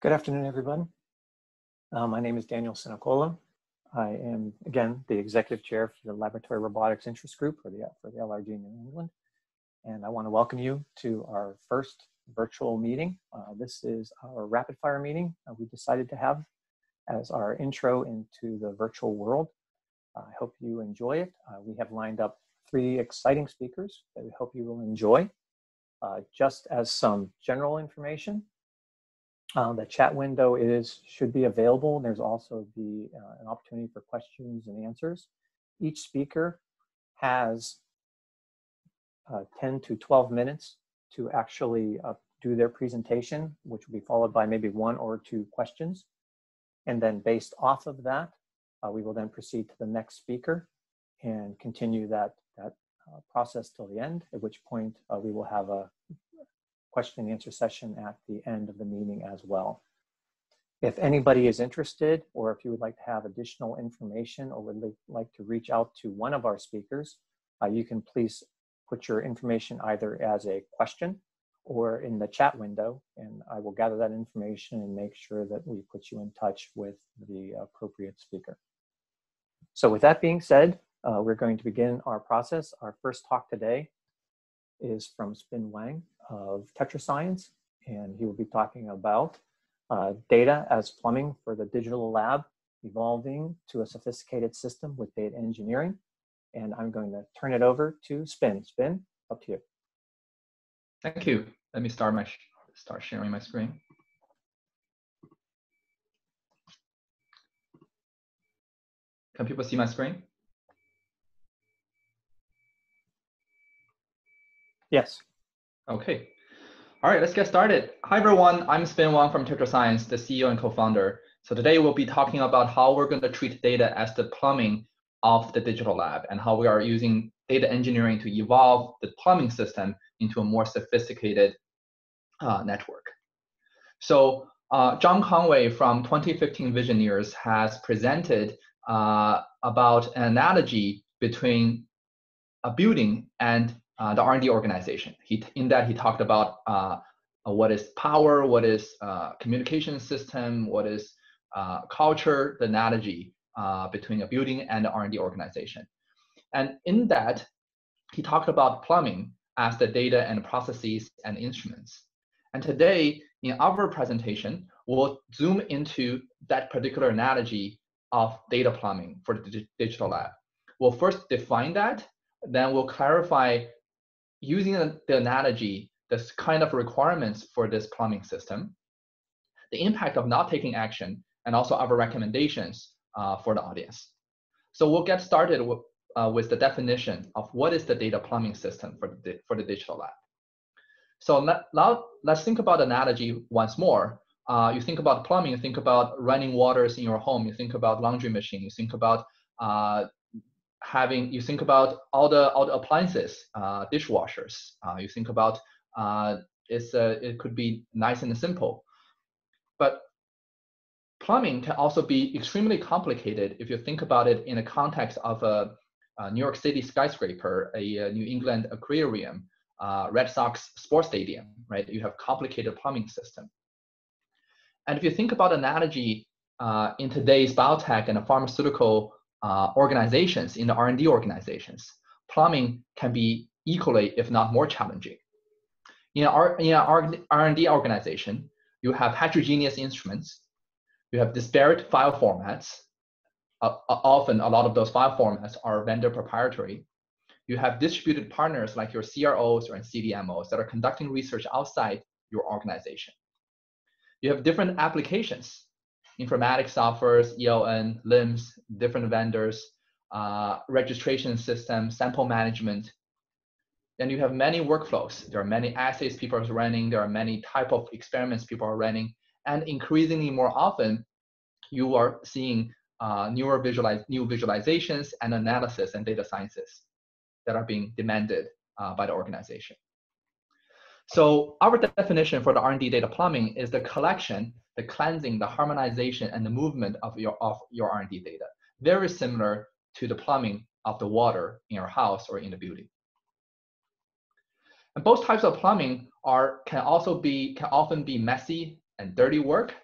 Good afternoon, everyone. Uh, my name is Daniel Sinacola. I am, again, the executive chair for the Laboratory Robotics Interest Group for the, for the LRIG New England. And I want to welcome you to our first virtual meeting. Uh, this is our rapid fire meeting uh, we decided to have as our intro into the virtual world. I hope you enjoy it. Uh, we have lined up three exciting speakers that we hope you will enjoy. Uh, just as some general information, uh, the chat window is should be available. There's also the uh, an opportunity for questions and answers. Each speaker has uh, 10 to 12 minutes to actually uh, do their presentation, which will be followed by maybe one or two questions. And then based off of that, uh, we will then proceed to the next speaker and continue that, that uh, process till the end, at which point we will have a question and answer session at the end of the meeting as well. If anybody is interested, or if you would like to have additional information or would like to reach out to one of our speakers, uh, you can please put your information either as a question or in the chat window, and I will gather that information and make sure that we put you in touch with the appropriate speaker. So with that being said, uh, we're going to begin our process. Our first talk today is from Spin Wang of TetraScience, and he will be talking about uh, data as plumbing for the digital lab, evolving to a sophisticated system with data engineering. And I'm going to turn it over to Spin. Spin, up to you. Thank you. Let me start my start sharing my screen. Can people see my screen? Yes. Okay. All right, let's get started. Hi, everyone. I'm Spin Wang from TetraScience, the CEO and co-founder. So today we'll be talking about how we're going to treat data as the plumbing of the digital lab and how we are using data engineering to evolve the plumbing system into a more sophisticated uh, network. So uh, John Conway from 2015 Visioneers has presented uh, about an analogy between a building and uh, the R&D organization. He, in that he talked about uh, uh, what is power, what is uh, communication system, what is uh, culture, the analogy uh, between a building and the R&D organization. And in that, he talked about plumbing as the data and processes and instruments. And today, in our presentation, we'll zoom into that particular analogy of data plumbing for the digital lab. We'll first define that, then we'll clarify using the analogy, this kind of requirements for this plumbing system, the impact of not taking action, and also our recommendations uh, for the audience. So we'll get started with, uh, with the definition of what is the data plumbing system for the, for the digital lab. So now let's think about analogy once more. Uh, you think about plumbing, you think about running waters in your home, you think about laundry machine, you think about uh, having you think about all the all the appliances, uh, dishwashers. Uh, you think about uh, it's uh, it could be nice and simple, but plumbing can also be extremely complicated if you think about it in the context of a, a New York City skyscraper, a, a New England aquarium, uh, Red Sox sports stadium. Right, you have complicated plumbing system. And if you think about analogy uh, in today's biotech and pharmaceutical uh, organizations, in the R&D organizations, plumbing can be equally, if not more challenging. In an R&D organization, you have heterogeneous instruments, you have disparate file formats. Uh, often, a lot of those file formats are vendor proprietary. You have distributed partners like your CROs or CDMOs that are conducting research outside your organization. You have different applications informatics softwares, ELN, LIMS, different vendors, uh, registration system, sample management. Then you have many workflows. There are many assays people are running. There are many type of experiments people are running. And increasingly more often, you are seeing uh, newer visualize, new visualizations and analysis and data sciences that are being demanded uh, by the organization. So our definition for the R&D data plumbing is the collection the cleansing, the harmonization, and the movement of your, of your R&D data. Very similar to the plumbing of the water in your house or in the building. And both types of plumbing are can also be can often be messy and dirty work,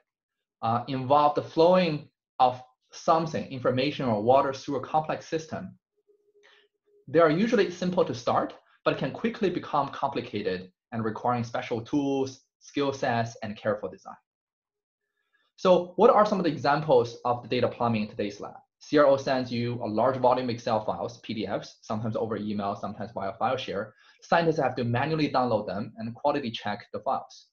uh, involve the flowing of something, information or water through a complex system, they are usually simple to start, but can quickly become complicated and requiring special tools, skill sets, and careful design. So what are some of the examples of the data plumbing in today's lab? CRO sends you a large volume Excel files, PDFs, sometimes over email, sometimes via file share. Scientists have to manually download them and quality check the files.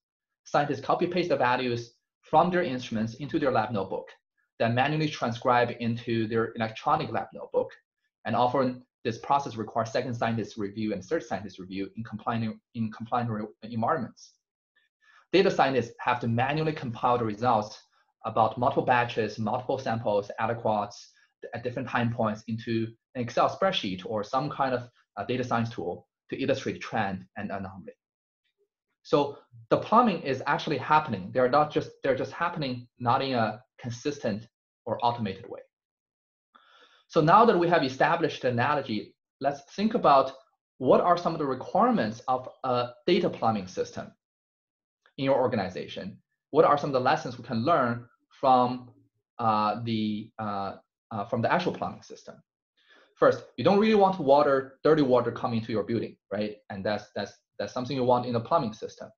Scientists copy paste the values from their instruments into their lab notebook, then manually transcribe into their electronic lab notebook. And often this process requires second scientist review and third scientist review in compliant, in compliant environments. Data scientists have to manually compile the results about multiple batches, multiple samples, aliquots at different time points into an Excel spreadsheet or some kind of data science tool to illustrate trend and anomaly. So the plumbing is actually happening. They're not just they're just happening not in a consistent or automated way. So now that we have established the analogy, let's think about what are some of the requirements of a data plumbing system in your organization? What are some of the lessons we can learn from uh, the uh, uh, from the actual plumbing system? First, you don't really want water, dirty water coming to your building, right? And that's that's that's something you want in the plumbing system.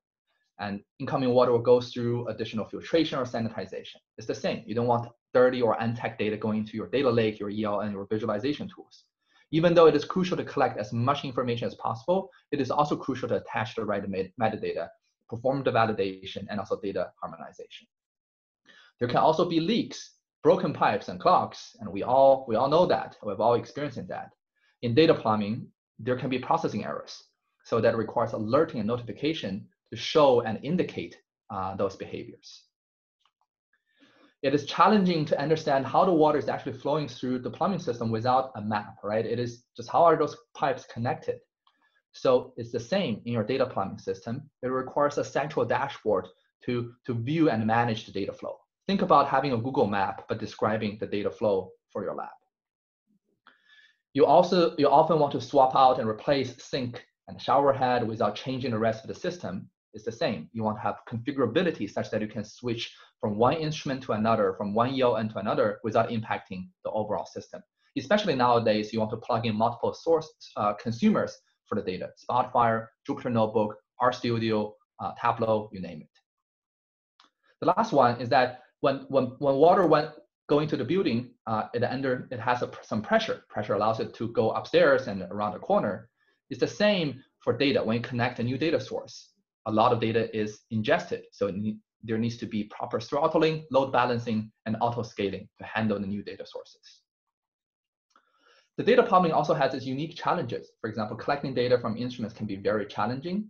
And incoming water will go through additional filtration or sanitization. It's the same. You don't want dirty or untagged data going into your data lake, your ELN, your visualization tools. Even though it is crucial to collect as much information as possible, it is also crucial to attach the right metadata perform the validation, and also data harmonization. There can also be leaks, broken pipes and clogs, and we all, we all know that. We've all experienced that. In data plumbing, there can be processing errors. So that requires alerting and notification to show and indicate uh, those behaviors. It is challenging to understand how the water is actually flowing through the plumbing system without a map, right? It is just how are those pipes connected? So it's the same in your data plumbing system. It requires a central dashboard to, to view and manage the data flow. Think about having a Google map, but describing the data flow for your lab. You also you often want to swap out and replace sink and shower head without changing the rest of the system. It's the same. You want to have configurability such that you can switch from one instrument to another, from one ELN to another without impacting the overall system. Especially nowadays, you want to plug in multiple source uh, consumers for the data. Spotfire, Jupyter Notebook, RStudio, uh, Tableau, you name it. The last one is that when, when, when water went going to the building, uh, it under it has a, some pressure. Pressure allows it to go upstairs and around the corner. It's the same for data. When you connect a new data source, a lot of data is ingested. So there needs to be proper throttling, load balancing, and auto scaling to handle the new data sources. The data plumbing also has its unique challenges. For example, collecting data from instruments can be very challenging,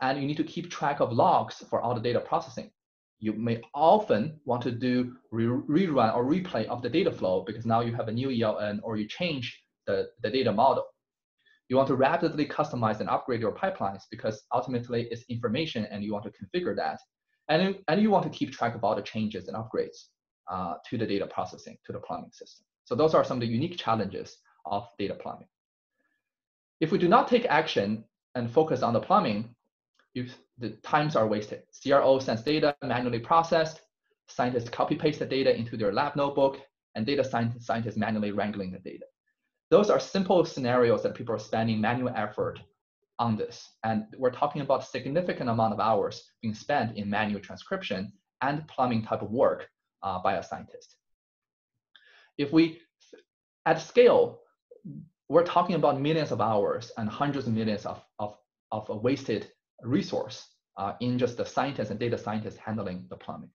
and you need to keep track of logs for all the data processing. You may often want to do re rerun or replay of the data flow because now you have a new ELN or you change the, the data model. You want to rapidly customize and upgrade your pipelines because ultimately it's information and you want to configure that. And, and you want to keep track of all the changes and upgrades uh, to the data processing, to the plumbing system. So those are some of the unique challenges of data plumbing. If we do not take action and focus on the plumbing, if the times are wasted. CRO sends data manually processed, scientists copy paste the data into their lab notebook, and data scientists, manually wrangling the data. Those are simple scenarios that people are spending manual effort on this. And we're talking about significant amount of hours being spent in manual transcription and plumbing type of work uh, by a scientist. If we, at scale, we're talking about millions of hours and hundreds of millions of, of, of a wasted resource uh, in just the scientists and data scientists handling the plumbing.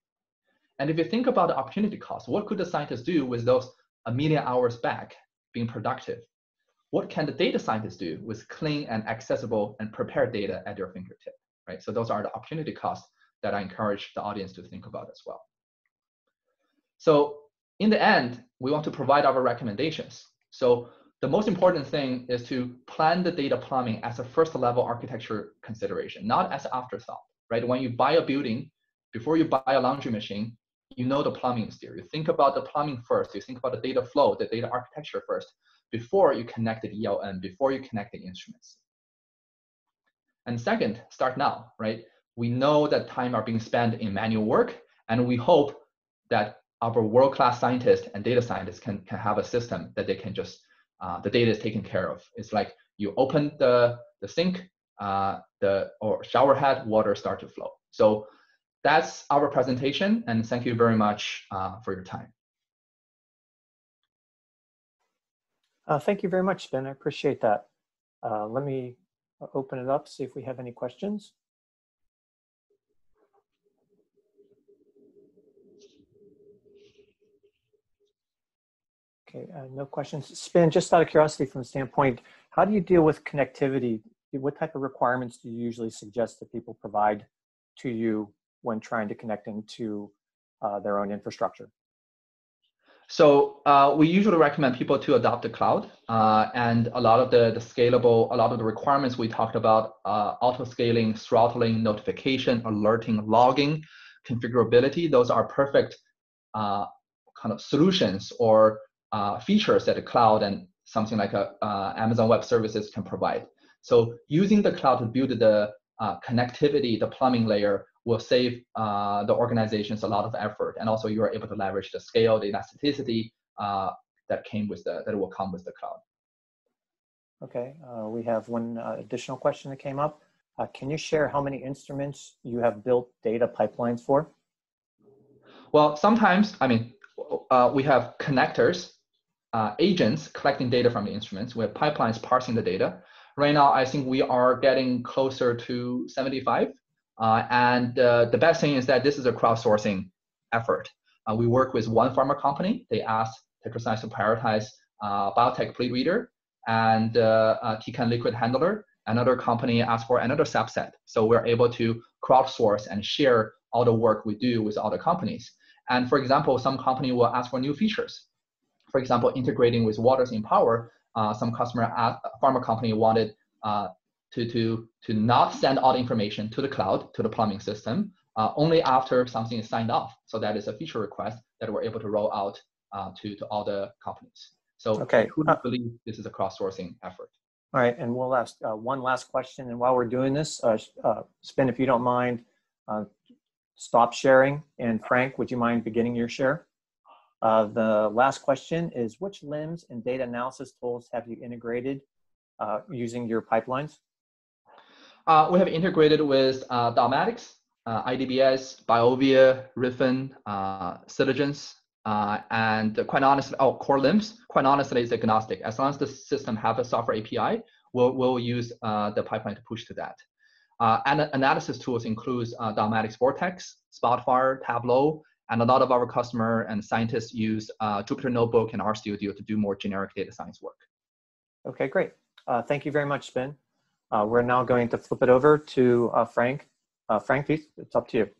And if you think about the opportunity cost, what could the scientists do with those a million hours back being productive? What can the data scientists do with clean and accessible and prepared data at their fingertip, right? So those are the opportunity costs that I encourage the audience to think about as well. So in the end, we want to provide our recommendations. So the most important thing is to plan the data plumbing as a first level architecture consideration, not as an afterthought, right? When you buy a building, before you buy a laundry machine, you know the plumbing is there. You think about the plumbing first, you think about the data flow, the data architecture first, before you connect the ELN, before you connect the instruments. And second, start now, right? We know that time are being spent in manual work, and we hope that our world-class scientists and data scientists can, can have a system that they can just, uh, the data is taken care of. It's like you open the, the sink, uh, the or shower head, water start to flow. So that's our presentation, and thank you very much uh, for your time. Uh, thank you very much, Ben. I appreciate that. Uh, let me open it up, see if we have any questions. Okay, uh, no questions. Spin, just out of curiosity from the standpoint, how do you deal with connectivity? What type of requirements do you usually suggest that people provide to you when trying to connect into uh, their own infrastructure? So uh, we usually recommend people to adopt the cloud, uh, and a lot of the, the scalable, a lot of the requirements we talked about, uh, auto scaling, throttling, notification, alerting, logging, configurability. Those are perfect uh, kind of solutions or uh, features that the cloud and something like a, uh, Amazon Web Services can provide. So using the cloud to build the connectivity, the plumbing layer will save uh, the organizations a lot of effort, and also you are able to leverage the scale, the elasticity uh, that came with the that will come with the cloud. Okay, uh, we have one uh, additional question that came up. Uh, can you share how many instruments you have built data pipelines for? Well, sometimes I mean uh, we have connectors, agents collecting data from the instruments. We have pipelines parsing the data. Right now, I think we are getting closer to 75 uh, and uh, the best thing is that this is a crowdsourcing effort. Uh, we work with one pharma company. They asked TetraScience to prioritize BioTek plate reader and Tecan liquid handler. Another company asked for another subset. So we're able to crowdsource and share all the work we do with other companies. And for example, some company will ask for new features. For example, integrating with Waters Empower, uh, some customer at pharma company wanted uh, to, to, to not send all the information to the cloud, to the plumbing system, uh, only after something is signed off. So that is a feature request that we're able to roll out uh, to, to all the companies. So okay. who uh, believe this is a cross-sourcing effort? All right, and we'll ask uh, one last question. And while we're doing this, uh, uh, Spin, if you don't mind, stop sharing. And Frank, would you mind beginning your share? The last question is, which LIMS and data analysis tools have you integrated using your pipelines? Uh, we have integrated with uh, Dotmatics, uh, IDBS, Biovia, Riffyn, uh, Scilligence, uh, and quite honestly, oh, Core LIMS, quite honestly, is agnostic. As long as the system have a software API, we'll, we'll use uh, the pipeline to push to that. Uh, and analysis tools includes uh, Dotmatics Vortex, Spotfire, Tableau, and a lot of our customer and scientists use uh, Jupyter Notebook and RStudio to do more generic data science work. Okay, great. Uh, thank you very much, Spin. Uh, we're now going to flip it over to uh, Frank. Uh, Frank, please, it's up to you.